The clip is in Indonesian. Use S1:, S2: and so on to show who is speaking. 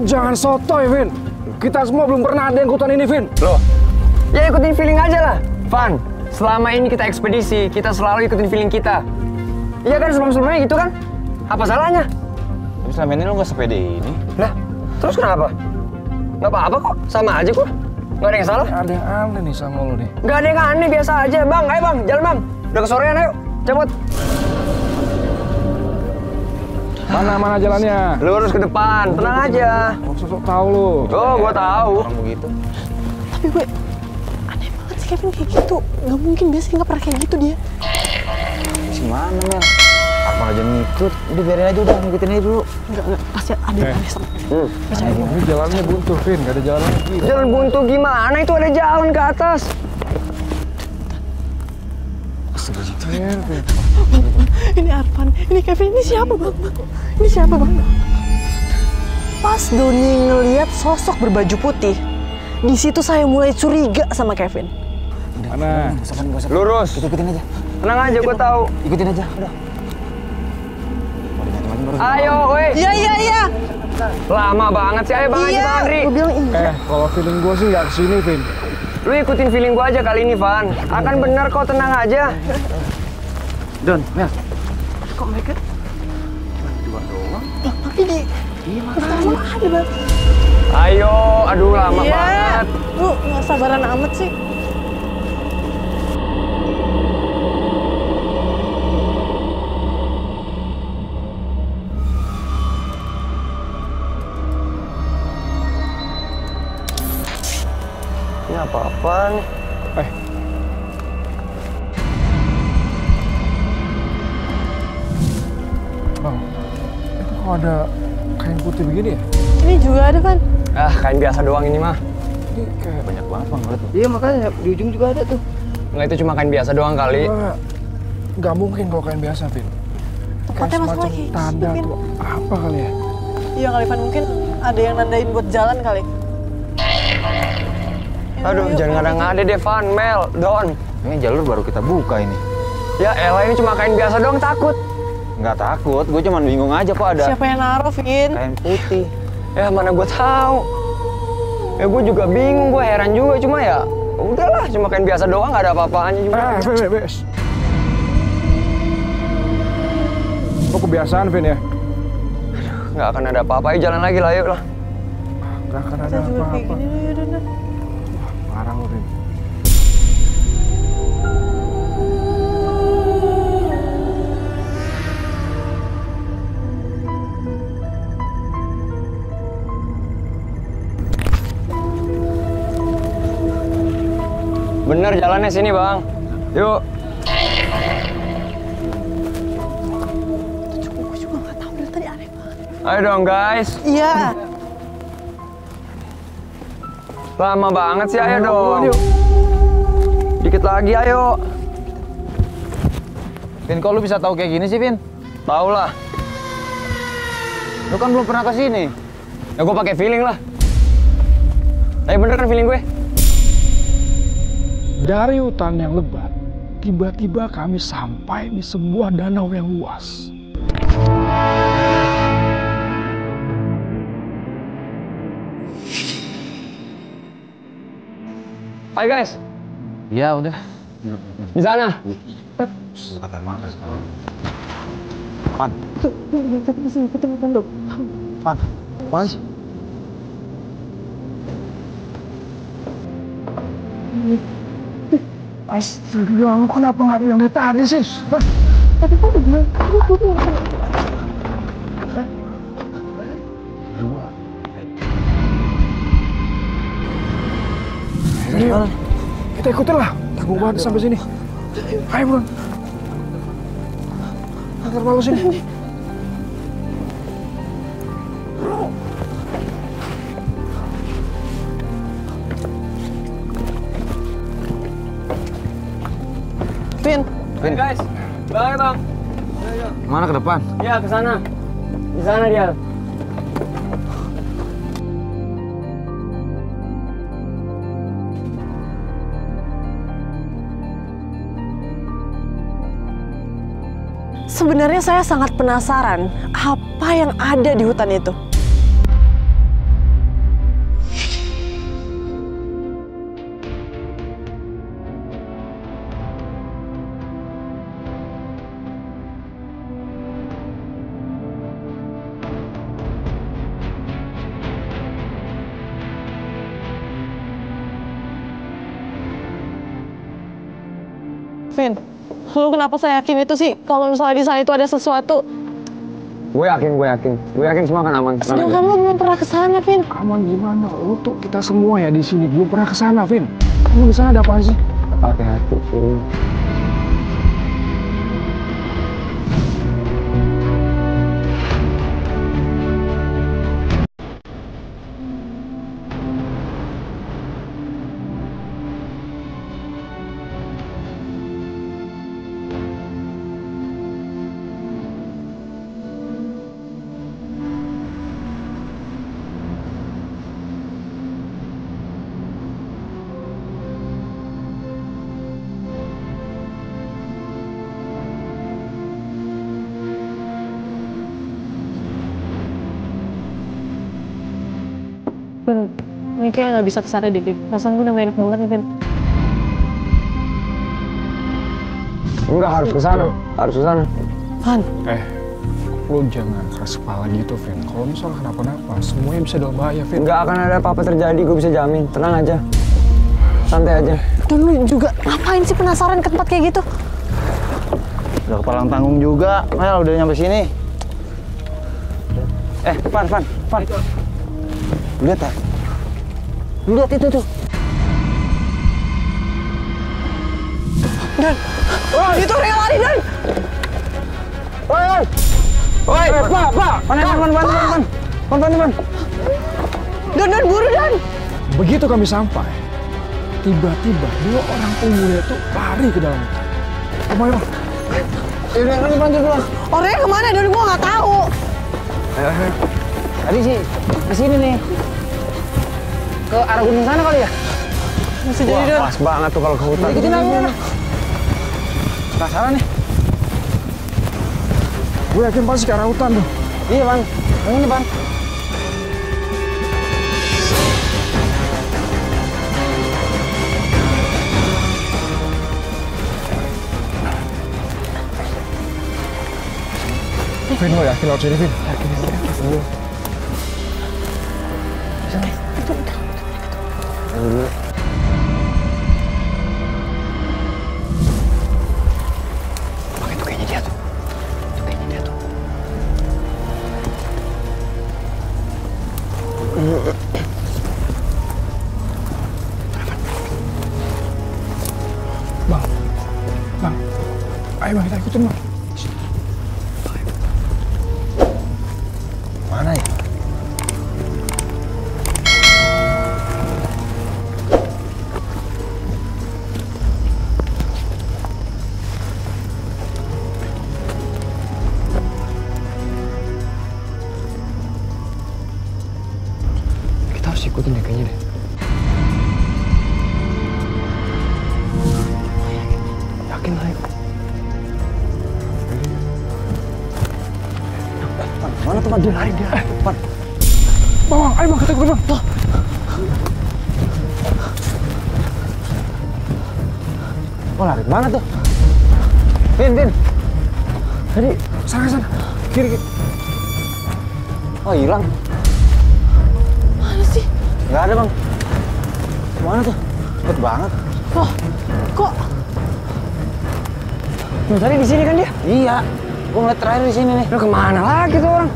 S1: Jangan sotoy, Vin. Kita semua belum pernah ada yang ikutan ini, Vin.
S2: Loh, ya ikutin feeling aja lah. Van, selama ini kita ekspedisi, kita selalu ikutin feeling kita. Iya kan sebelum-sebelumnya gitu kan? Apa salahnya?
S3: Tapi selama ini lo gak sepede ini.
S2: Lah, terus kenapa? Nggak apa-apa kok, sama aja kok. Nggak ada yang salah.
S1: Ada yang aneh nih sama lo nih.
S2: Nggak ada yang aneh, biasa aja. Bang, ayo bang, jalan bang. Udah kesorean, ayo. Cabut.
S1: Mana mana jalannya?
S2: Lurus ke depan, tenang aja.
S1: Oh, sosok tahu lo.
S2: Oh, gua tahu.
S3: Orang begitu.
S4: Tapi gue aneh banget sih Kevin kayak gitu. Gak mungkin biasanya nggak pernah kayak gitu dia.
S3: Si mana Mel? Apa aja ngikut? Udah biarin aja udah ngikutin aja dulu.
S4: Enggak, enggak. Pasti ada yang aneh sama gue.
S1: Ini jalannya buntu, Vin. Gak ada jalan lagi.
S2: Jalan buntu gimana? Itu ada jalan ke atas.
S4: Ini Arfan, ini Kevin, ini siapa bang? Ini siapa bang? Pas Doni ngeliat sosok berbaju putih, di situ saya mulai curiga sama Kevin.
S1: Mana?
S3: Gak usah, Van, gak usah.
S2: Lurus.
S3: Ikutin aja.
S2: Tenang aja, gua tahu.
S3: Ikutin aja, udah.
S2: Ayo, woi.
S4: Iya iya iya.
S2: Lama banget sih. Ayo bang aja, Bang Andri.
S4: Gue bilang iya.
S1: Eh, kalau feeling gue sih nggak ke sini, Vin.
S2: Lu ikutin feeling gua aja kali ini, Van. Akan bener kok, tenang aja.
S3: Don, Mel.
S4: Kok mereka? Bang, tapi di Iya, makanya. ada bang.
S2: Ayo, aduh lama
S4: Iya.
S2: banget.
S4: Lu nggak sabaran amat sih.
S2: Apa-apaan?
S1: Eh. Bang, itu kok ada kain putih begini ya?
S4: Ini juga ada Van.
S2: Ah, kain biasa doang ini mah.
S1: Ini kayak
S3: Banyak banget bang.
S2: Iya, makanya di ujung juga ada tuh. Nggak, itu cuma kain biasa doang kali.
S1: Wah, nggak mungkin kalau kain biasa, Vin.
S4: Tempatnya masalah kayak
S1: tanda tuh apa kali ya?
S4: Iya kali Van, mungkin ada yang nandain buat jalan kali.
S2: Aduh, jangan ngada-ngada deh, Van, Mel, Don.
S3: Ini jalur baru kita buka ini.
S2: Ya elah, ini cuma kain biasa doang, takut.
S3: Nggak takut, gue cuman bingung aja kok ada
S4: Siapa yang naruh, Vin?
S3: kain putih.
S2: Ya mana gue tahu. Ya gue juga bingung, gue heran juga. Cuma ya udahlah, cuma kain biasa doang, nggak ada apa-apaannya juga.
S1: Eh, Vin, Bes. Lo kebiasaan, Vin ya?
S2: Nggak akan ada apa-apa, jalan lagi lah, yuk lah.
S1: Nggak akan ada apa-apa. Parah lo, Vin.
S2: Bener jalannya sini, Bang. Yuk. Ayo dong, guys.
S4: Iya.
S2: Lama banget sih, ayo dong.
S1: yuk.
S2: Dikit lagi, ayo.
S3: Vin, kok lu bisa tahu kayak gini sih, Vin?
S2: Tahu lah.
S3: Lu kan belum pernah ke sini.
S2: Ya gue pakai feeling lah. Tapi bener kan feeling gue?
S1: Dari hutan yang lebat, tiba-tiba kami sampai di sebuah danau yang luas.
S2: Ayo guys,
S3: Iya, udah.
S2: di sana.
S3: Pan. Pan. Pan sih.
S1: Astaga, lu kenapa nggak bilang dari tadi sih? Hah? Ayo, kita ikutin lah. Tanggung banget sampai sini. Ayo buruan. Antar malu sini.
S4: Vin,
S2: Ayo guys, bye bang.
S3: Mana ke depan?
S2: Ya ke sana. Di sana dia.
S4: Sebenarnya saya sangat penasaran apa yang ada di hutan itu. Vin, lu kenapa saya yakin itu sih? Kalau misalnya di sana itu ada sesuatu.
S2: Gue yakin, gue yakin. Gue yakin semua akan aman.
S4: Sedangkan
S2: aja.
S4: lu belum pernah ke sana, Vin.
S1: Aman gimana? Lu tuh kita semua ya di sini belum pernah ke sana, Vin. Kamu di sana ada apa sih?
S2: Pakai hati. Vin.
S4: Vin, ini kayak nggak bisa ke sana deh. Perasaan gue udah gak enak banget nih, Vin.
S2: Enggak harus ke sana. Harus ke sana.
S4: Han,
S1: Eh, lu jangan keras kepala gitu, Vin. Kalau misalnya kenapa-napa, semuanya bisa dalam bahaya, Vin.
S2: Enggak akan ada apa-apa terjadi, gue bisa jamin. Tenang aja. Santai aja.
S4: dan lu juga ngapain sih penasaran ke tempat kayak gitu?
S3: Udah kepalang tanggung juga. Mel udah nyampe sini. Eh, Van, Van, Van. Lihat ya? Lu Lihat itu tuh.
S4: Dan, itu Rio lari, Dan!
S2: Woi, woi. Woi, Pak, Pak.
S3: Van, Van, Van, Van. Van, Van, Van.
S4: Dan, Dan, buru, Dan!
S1: Begitu kami sampai, tiba-tiba dua orang pemuda itu lari ke dalam hutan. Ayo, ayo.
S3: Yaudah, kan bantu dulu.
S4: Orangnya ke mana, Dan? Gua nggak tahu.
S3: Tadi sih ke sini nih. Ke arah gunung sana kali ya?
S4: Masih jadi, Dan.
S2: pas banget tuh kalau ke hutan.
S3: Ikutin aja. udah. Penasaran nih.
S1: Gue yakin pasti ke arah hutan tuh.
S3: Iya, Bang. Yang ini, Bang.
S1: Vin, lo yakin lewat sini, Vin? Yakin,
S2: Itu
S1: ikutin
S2: deh kayaknya deh. Yakin lah.
S3: Mana tempat dia lari dia? Van.
S1: Bang, ayo bang, kita ikutin bang.
S3: Oh, lari mana tuh? Vin, Vin.
S1: Tadi, sana, sana. Kiri, kiri.
S3: Oh, hilang. Nggak ada, Bang. Mana tuh? Cepet banget.
S4: Oh, kok
S2: tadi di sini kan dia?
S3: Iya. Gua ngeliat terakhir di sini nih.
S2: Lu ke mana lagi tuh orang?